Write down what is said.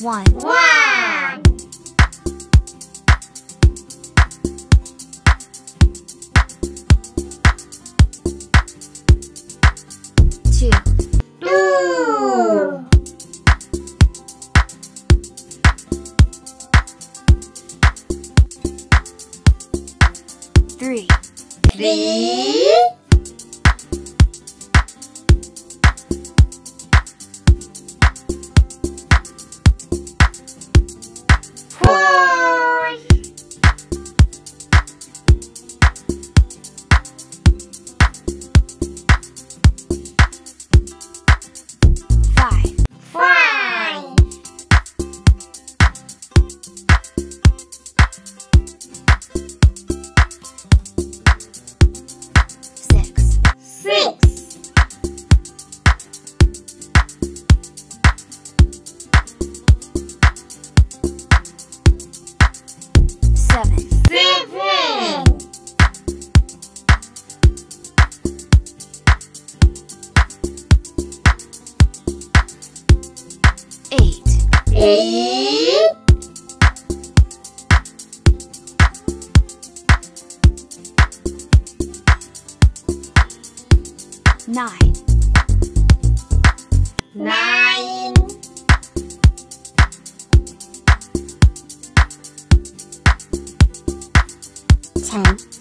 One. One. Two. Two. Three. Three. eight, nine, nine, ten.